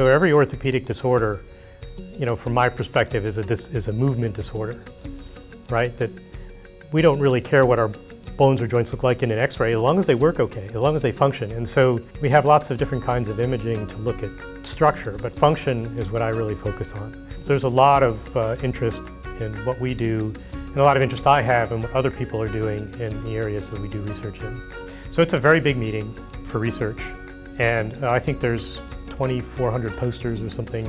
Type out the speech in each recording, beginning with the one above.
So every orthopedic disorder, you know, from my perspective, is a, is a movement disorder, right? That we don't really care what our bones or joints look like in an x-ray as long as they work okay, as long as they function. And so we have lots of different kinds of imaging to look at structure, but function is what I really focus on. There's a lot of uh, interest in what we do and a lot of interest I have in what other people are doing in the areas that we do research in. So it's a very big meeting for research and I think there's 2,400 posters or something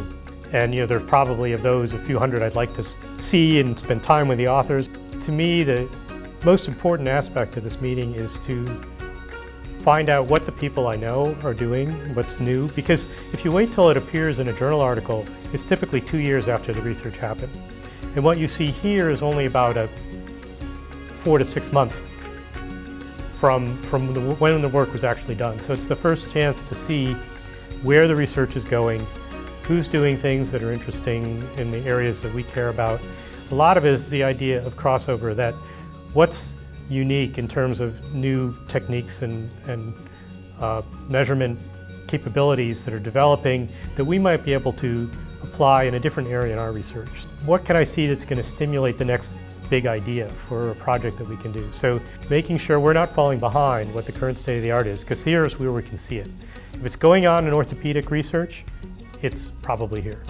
and you know, there's probably of those a few hundred I'd like to see and spend time with the authors. To me, the most important aspect of this meeting is to find out what the people I know are doing, what's new, because if you wait till it appears in a journal article, it's typically two years after the research happened. And what you see here is only about a four to six month from, from the, when the work was actually done. So it's the first chance to see where the research is going, who's doing things that are interesting in the areas that we care about. A lot of it is the idea of crossover, that what's unique in terms of new techniques and, and uh, measurement capabilities that are developing that we might be able to apply in a different area in our research. What can I see that's going to stimulate the next big idea for a project that we can do? So making sure we're not falling behind what the current state of the art is, because here's where we can see it. If it's going on in orthopedic research, it's probably here.